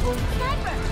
trouble. Sniper,